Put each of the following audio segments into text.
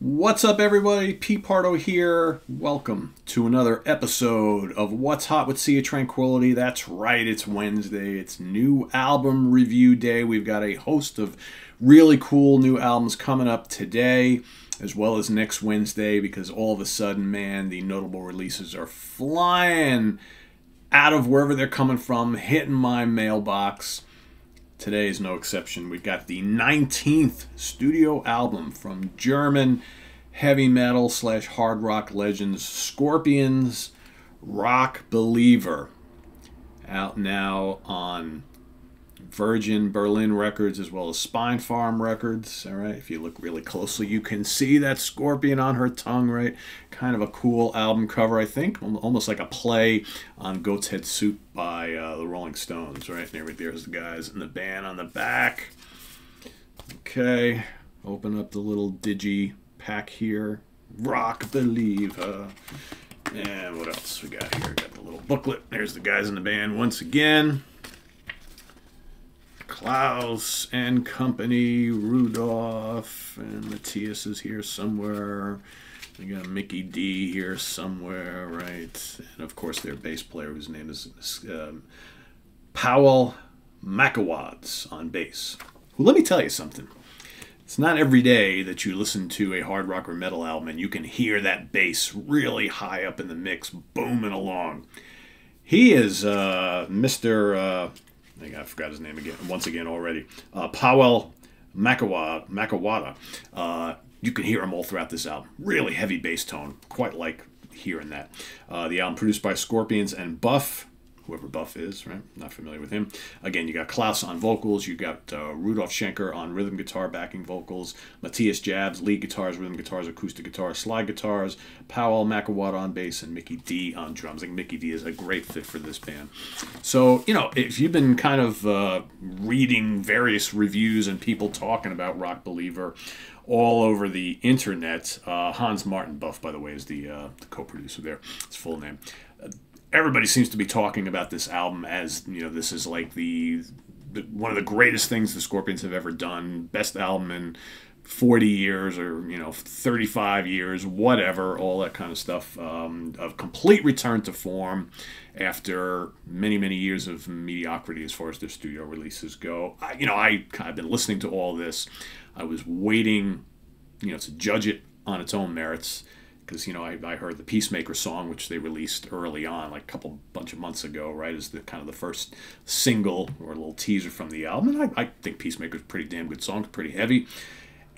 What's up, everybody? Pete Pardo here. Welcome to another episode of What's Hot with Sea of Tranquility. That's right, it's Wednesday. It's new album review day. We've got a host of really cool new albums coming up today, as well as next Wednesday, because all of a sudden, man, the notable releases are flying out of wherever they're coming from, hitting my mailbox. Today is no exception. We've got the 19th studio album from German heavy metal slash hard rock legends Scorpions Rock Believer. Out now on Virgin Berlin Records as well as Spinefarm Records. All right, if you look really closely, you can see that scorpion on her tongue, right? Kind of a cool album cover, I think. Almost like a play on Goat's Head Soup by uh, the Rolling Stones, right? And there's the guys in the band on the back. Okay, open up the little digi pack here. Rock Believer. And what else we got here? Got the little booklet. There's the guys in the band once again. Klaus and company, Rudolf, and Matthias is here somewhere. We got Mikkey Dee here somewhere, right? And of course, their bass player, whose name is um, Powell Makawads on bass. Well, let me tell you something. It's not every day that you listen to a hard rock or metal album and you can hear that bass really high up in the mix, booming along. He is uh, Mr. Uh, I think I forgot his name again once again already. Uh, Powell Makawa, Makawada. Uh, you can hear him all throughout this album. Really heavy bass tone. Quite like hearing that. Uh, the album produced by Scorpions and Buff whoever Buff is, right? Not familiar with him. Again, you got Klaus on vocals, you got uh, Rudolf Schenker on rhythm guitar, backing vocals, Matthias Jabs, lead guitars, rhythm guitars, acoustic guitars, slide guitars, Powell Makawada on bass, and Mikkey Dee on drums. I think Mikkey Dee is a great fit for this band. So, you know, if you've been kind of uh, reading various reviews and people talking about Rock Believer, all over the internet. Uh, Hans Martin Buff, by the way, is the, uh, the co-producer there. His full name everybody seems to be talking about this album as you know this is like the, the, one of the greatest things the Scorpions have ever done, best album in 40 years or you know 35 years, whatever, all that kind of stuff. Um, of complete return to form after many many years of mediocrity as far as their studio releases go. I, you know I I've been listening to all this. I was waiting, you know, to judge it on its own merits because you know I, I heard the Peacemaker song, which they released early on, like a couple bunch of months ago, right, as the kind of the first single or a little teaser from the album. And I, I think Peacemaker's pretty damn good song, pretty heavy.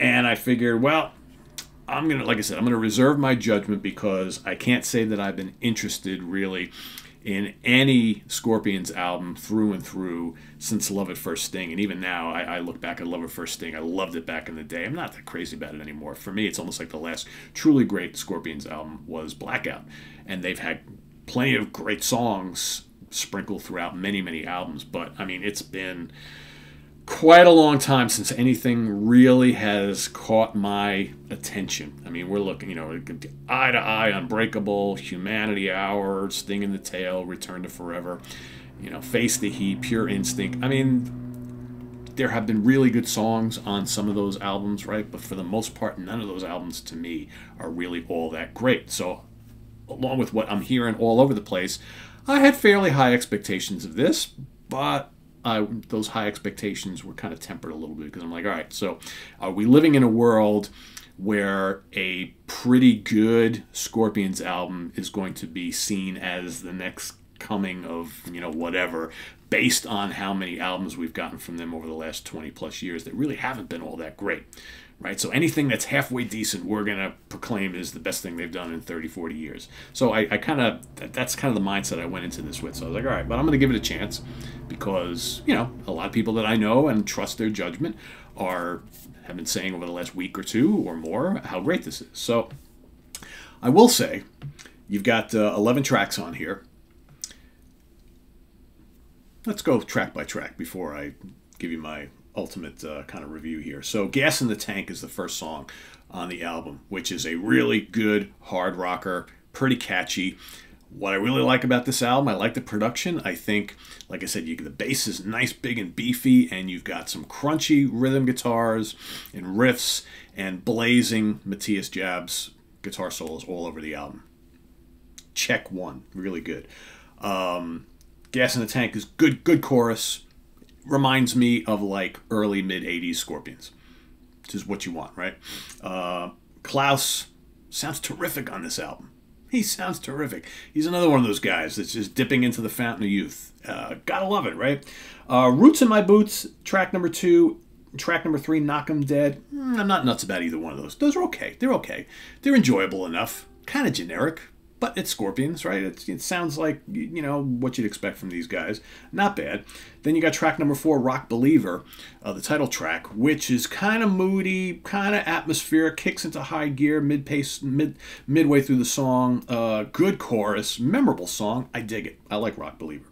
And I figured, well, I'm gonna, like I said, I'm gonna reserve my judgment because I can't say that I've been interested really in any Scorpions album through and through since Love at First Sting. And even now, I, I, look back at Love at First Sting. I loved it back in the day. I'm not that crazy about it anymore. For me, it's almost like the last truly great Scorpions album was Blackout. And they've had plenty of great songs sprinkled throughout many, many albums. But, I mean, it's been quite a long time since anything really has caught my attention. I mean, we're looking, you know, Eye II Eye, Unbreakable, Humanity Hour, Sting in the Tail, Return to Forever, you know, Face the Heat, Pure Instinct. I mean, there have been really good songs on some of those albums, right? But for the most part, none of those albums to me are really all that great. So, along with what I'm hearing all over the place, I had fairly high expectations of this, but uh, those high expectations were kind of tempered a little bit because I'm like, all right, so are we living in a world where a pretty good Scorpions album is going to be seen as the next coming of, you know, whatever, based on how many albums we've gotten from them over the last 20 plus years that really haven't been all that great? Right? So anything that's halfway decent, we're going to proclaim is the best thing they've done in 30, 40 years. So I, I kind of, that, that's kind of the mindset I went into this with. So I was like, all right, but I'm going to give it a chance because, you know, a lot of people that I know and trust their judgment are, have been saying over the last week or two or more how great this is. So I will say, you've got uh, 11 tracks on here. Let's go track by track before I give you my ultimate uh, kind of review here. So, Gas in the Tank is the first song on the album, which is a really good hard rocker, pretty catchy. What I really like about this album, I like the production. I think, like I said, you, the bass is nice, big, and beefy, and you've got some crunchy rhythm guitars and riffs and blazing Matthias Jabs guitar solos all over the album. Check one, really good. Um, Gas in the Tank is good, good chorus. Reminds me of like early mid '80s Scorpions, which is what you want, right? Uh, Klaus sounds terrific on this album. He sounds terrific. He's another one of those guys that's just dipping into the fountain of youth. Uh, gotta love it, right? Uh, Roots in My Boots, track number two. Track number three, Knock 'em Dead. Mm, I'm not nuts about either one of those. Those are okay. They're okay. They're enjoyable enough. Kind of generic, but it's Scorpions, right? It's, it sounds like, you know, what you'd expect from these guys. Not bad. Then you got track number four, Rock Believer, uh, the title track, which is kind of moody, kind of atmospheric, kicks into high gear mid pace, mid midway through the song. Uh, good chorus, memorable song. I dig it. I like Rock Believer.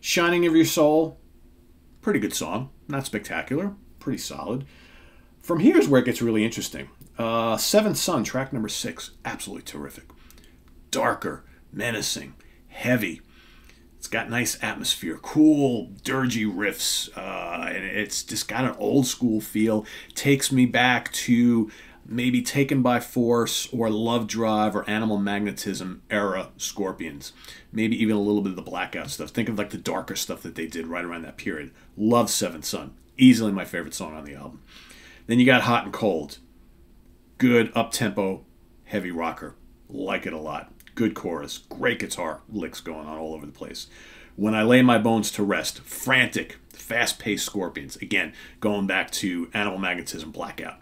Shining of Your Soul, pretty good song. Not spectacular, pretty solid. From here is where it gets really interesting. Uh, Seventh Son, track number six, absolutely terrific darker, menacing, heavy. It's got nice atmosphere, cool, dirgy riffs, uh, and it's just got an old school feel. Takes me back to maybe Taken by Force or Love Drive or Animal Magnetism era Scorpions. Maybe even a little bit of the Blackout stuff. Think of like the darker stuff that they did right around that period. Love Seventh Son. Easily my favorite song on the album. Then you got Hot and Cold. Good up tempo, heavy rocker. Like it a lot. Good chorus, great guitar licks going on all over the place. When I Lay My Bones to Rest, frantic, fast paced Scorpions. Again, going back to Animal Magnetism Blackout.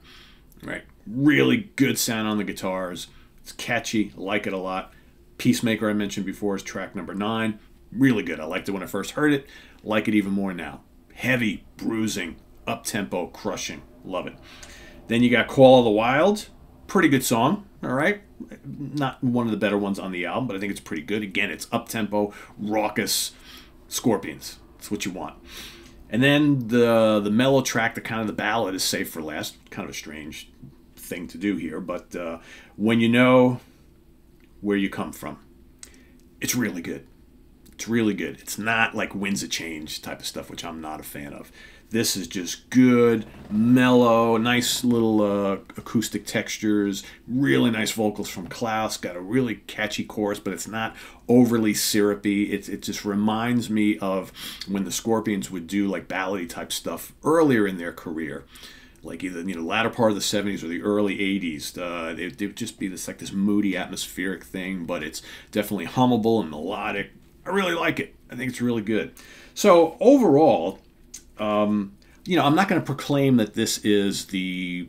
Right? Really good sound on the guitars. It's catchy, like it a lot. Peacemaker, I mentioned before, is track number nine. Really good. I liked it when I first heard it. Like it even more now. Heavy, bruising, up tempo, crushing. Love it. Then you got Call of the Wild. Pretty good song. All right not one of the better ones on the album, but I think it's pretty good. Again, it's up tempo, raucous Scorpions. That's what you want. And then the the mellow track, the kind of the ballad, is safe for last. Kind of a strange thing to do here, but uh, when you know where you come from, it's really good. It's really good. It's not like winds of change type of stuff, which I'm not a fan of. This is just good, mellow, nice little uh, acoustic textures, really nice vocals from Klaus. Got a really catchy chorus, but it's not overly syrupy. It, it just reminds me of when the Scorpions would do like ballady type stuff earlier in their career like either you know latter part of the 70s or the early 80s uh, it, it would just be this like this moody atmospheric thing but it's definitely hummable and melodic i really like it i think it's really good so overall um, you know, I'm not going to proclaim that this is the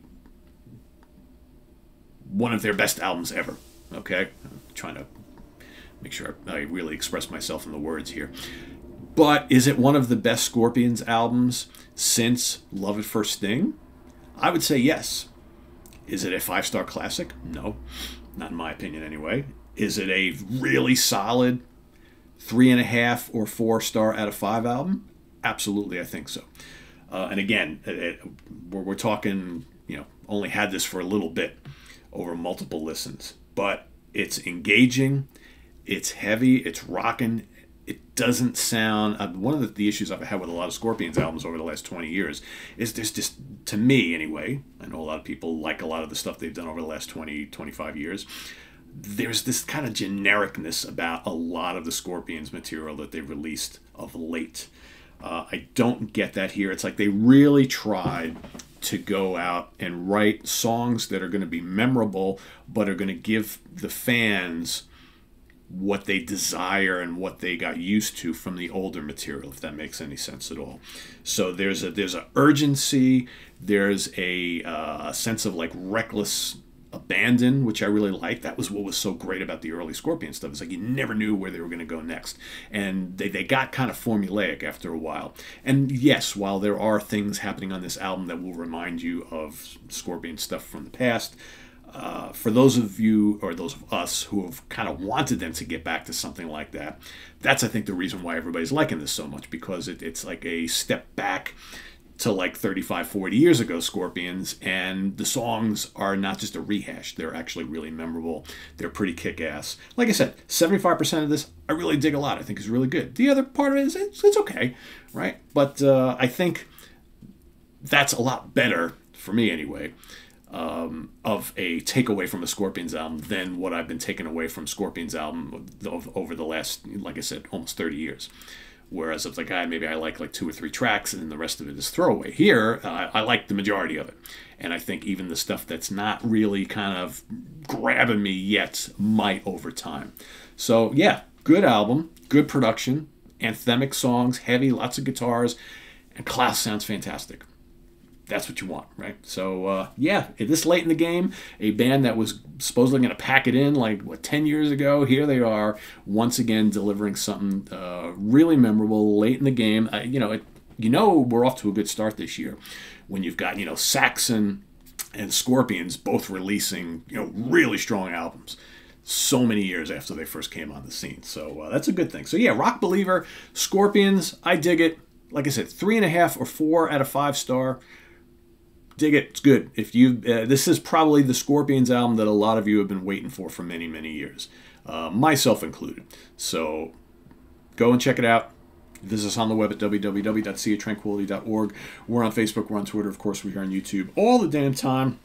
one of their best albums ever. Okay, I'm trying to make sure I really express myself in the words here. But is it one of the best Scorpions albums since Love at First Sting? I would say yes. Is it a five star classic? No, not in my opinion anyway. Is it a really solid three and a half or four star out of five album? Absolutely, I think so. Uh, and again, it, it, we're, we're talking, you know, only had this for a little bit over multiple listens, but it's engaging, it's heavy, it's rocking. It doesn't sound. Uh, one of the, the, issues I've had with a lot of Scorpions albums over the last 20 years is there's just, to me anyway, I know a lot of people like a lot of the stuff they've done over the last 20, 25 years there's this kind of genericness about a lot of the Scorpions material that they've released of late. Uh, I don't get that here. It's like they really tried to go out and write songs that are going to be memorable, but are going to give the fans what they desire and what they got used to from the older material, if that makes any sense at all. So there's a there's a urgency, there's a, uh, a sense of like reckless abandon, which I really like. That was what was so great about the early Scorpion stuff. It's like you never knew where they were going to go next. And they, they got kind of formulaic after a while. And yes, while there are things happening on this album that will remind you of Scorpion stuff from the past, uh, for those of you or those of us who have kind of wanted them to get back to something like that, that's I think the reason why everybody's liking this so much because it, it's like a step back to like 35, 40 years ago, Scorpions, and the songs are not just a rehash. They're actually really memorable. They're pretty kick ass. Like I said, 75% of this I really dig a lot. I think is really good. The other part of it is it's, it's okay, right? But uh, I think that's a lot better, for me anyway, um, of a takeaway from a Scorpions album than what I've been taking away from Scorpions album over the last, like I said, almost 30 years. Whereas it's like, ah, maybe I like like two or three tracks and the rest of it is throwaway. Here, uh, I like the majority of it. And I think even the stuff that's not really kind of grabbing me yet might over time. So, yeah, good album, good production, anthemic songs, heavy, lots of guitars, and Klaus sounds fantastic that's what you want, right? So uh, yeah, this late in the game, a band that was supposedly going to pack it in like what ten years ago, here they are once again delivering something uh, really memorable late in the game. Uh, you know, it, you know we're off to a good start this year when you've got you know Saxon and Scorpions both releasing you know really strong albums so many years after they first came on the scene. So uh, that's a good thing. So yeah, Rock Believer, Scorpions, I dig it. Like I said, three and a half or four out of five star dig it. It's good. If you, uh, this is probably the Scorpions album that a lot of you have been waiting for for many, many years, uh, myself included. So go and check it out. Visit us on the web at www.seatranquility.org. We're on Facebook, we're on Twitter, of course, we're here on YouTube all the damn time.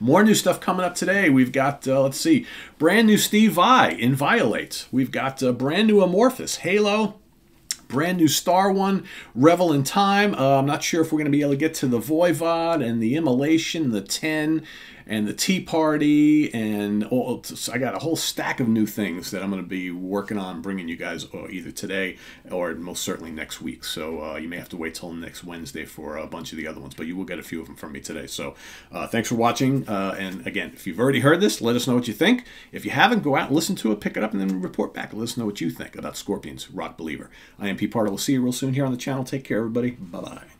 More new stuff coming up today. We've got, uh, let's see, brand new Steve Vai Inviolate. We've got uh, brand new Amorphis, Halo, brand new Star one, Revel in Time. Uh, I'm not sure if we're going to be able to get to the Voivod and the Immolation, the 10, and the Tea Party, and all, I got a whole stack of new things that I'm going to be working on bringing you guys uh, either today or most certainly next week. So uh, you may have to wait till next Wednesday for a bunch of the other ones, but you will get a few of them from me today. So uh, thanks for watching. Uh, and again, if you've already heard this, let us know what you think. If you haven't, go out and listen to it, pick it up, and then report back. Let us know what you think about Scorpions Rock Believer. I am Pete Pardo. We'll see you real soon here on the channel. Take care, everybody. Bye bye.